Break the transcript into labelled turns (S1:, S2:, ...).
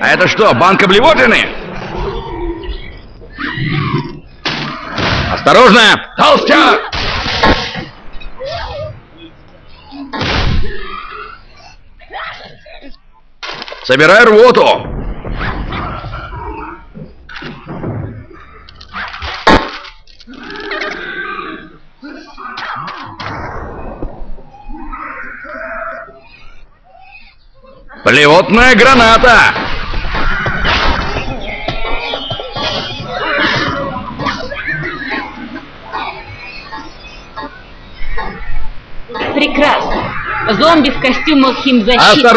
S1: А это что, банка блевотины? Осторожно! Толстяк! Собирай рвоту! Плевотная граната!
S2: Прекрасно. Зомби в костюмах химзащиты.